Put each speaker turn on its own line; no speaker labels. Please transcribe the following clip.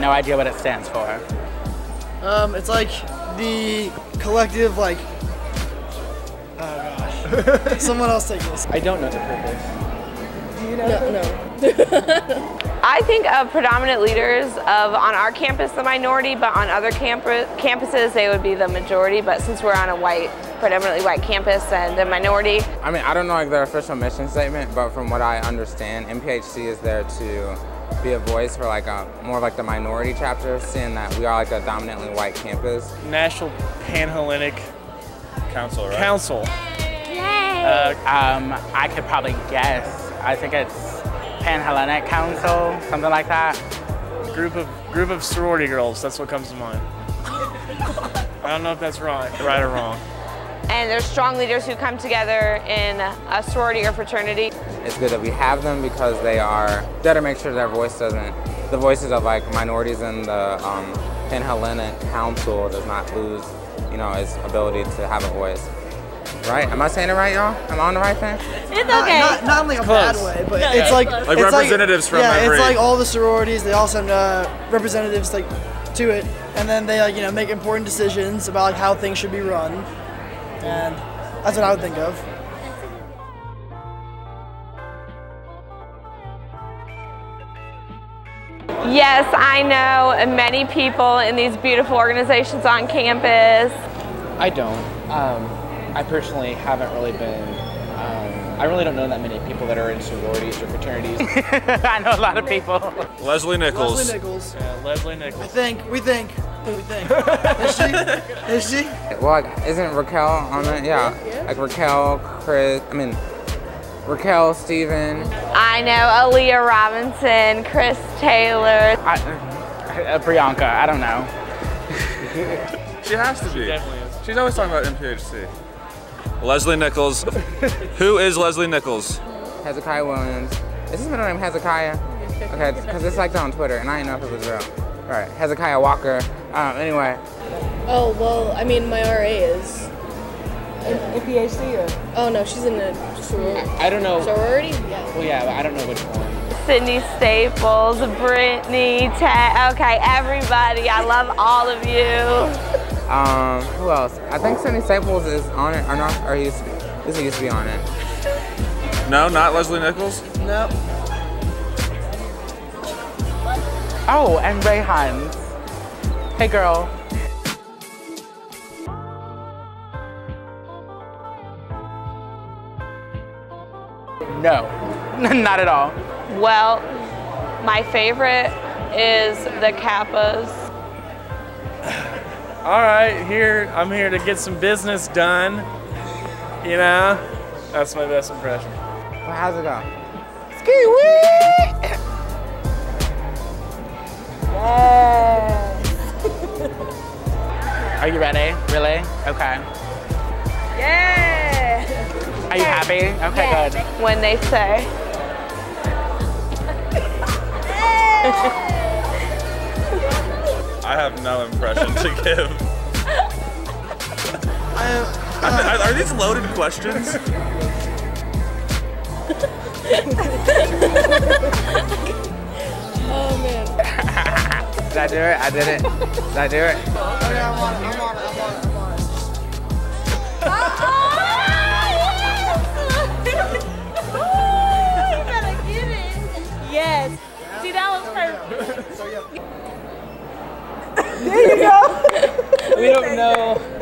no idea what it stands for.
Um, it's like the collective, like. Oh gosh. Someone else take this.
I don't know the purpose.
No, no. I think of predominant leaders of on our campus the minority, but on other campus, campuses they would be the majority. But since we're on a white, predominantly white campus and the minority.
I mean, I don't know like their official mission statement, but from what I understand, NPHC is there to be a voice for like a more of like the minority chapter, seeing that we are like a dominantly white campus.
National Panhellenic
Council, right?
Council.
Uh, um, I could probably guess. I think it's Panhellenic Council, something like that.
Group of group of sorority girls. That's what comes to mind. I don't know if that's right, right or wrong.
And there's strong leaders who come together in a sorority or fraternity.
It's good that we have them because they are there to make sure their voice doesn't, the voices of like minorities in the um, Panhellenic Council does not lose, you know, its ability to have a voice. Right? Am I saying it right, y'all? Am I on the right thing?
It's
Not,
okay.
not, not in like a
Close.
bad way, but
No,
it's
it's
like
close.
Like
it's
representatives from
yeah,
every-
it's like all the sororities. They all send uh, representatives like to it, and then they like you know make important decisions about like how things should be run, and that's what I would think of.
Yes, I know many people in these beautiful organizations on campus.
I don't. Um, I personally haven't really been. Um, I really don't know that many people that are in sororities or fraternities.
I know a lot of people.
Leslie Nichols.
Leslie Nichols.
Yeah, Leslie
I think. We think. We think. Is she? Is she?
Well, like, isn't Raquel on it? Yeah. Like Raquel, Chris, I mean, Raquel, Steven.
I know Aaliyah Robinson, Chris Taylor.
I, uh, Priyanka, I don't know.
She has to be.
definitely is.
She's always talking about NPHC. Leslie Nichols. Who is Leslie Nichols?
Hezekiah Williams. Is his middle name Hezekiah? Okay, because it's like that on Twitter, and I didn't know if it was real. All right, Hezekiah Walker. Um, anyway,
Oh, well, I mean, my RA is.
a PhD or?
Oh, no, she's in a sorority.
I don't know.
Sorority? Yeah.
Well, yeah, but I don't know which one.
Sydney Staples, Brittany, Ted. Okay, everybody. I love all of you.
um, who else? I think Sydney Staples is on it, or not, or he used to be. This used to be on it.
No, not Leslie Nichols.
Nope.
Oh, and Rae Hines. Hey, girl. No, not at all.
Well, my favorite is the Kappas.
All right, here I'm here to get some business done. You know, that's my best impression.
Well, how's it go?
Are you ready? Really? Okay.
Yeah.
Are you happy? Okay, good.
When they say.
I have no impression to give.
I,
are, are these loaded questions?
Do it? I did it. Did I do it?
I'm on. it, I'm on. it, I'm on. it, I'm on. it.
Yes. See, that was perfect. There you go.
we don't know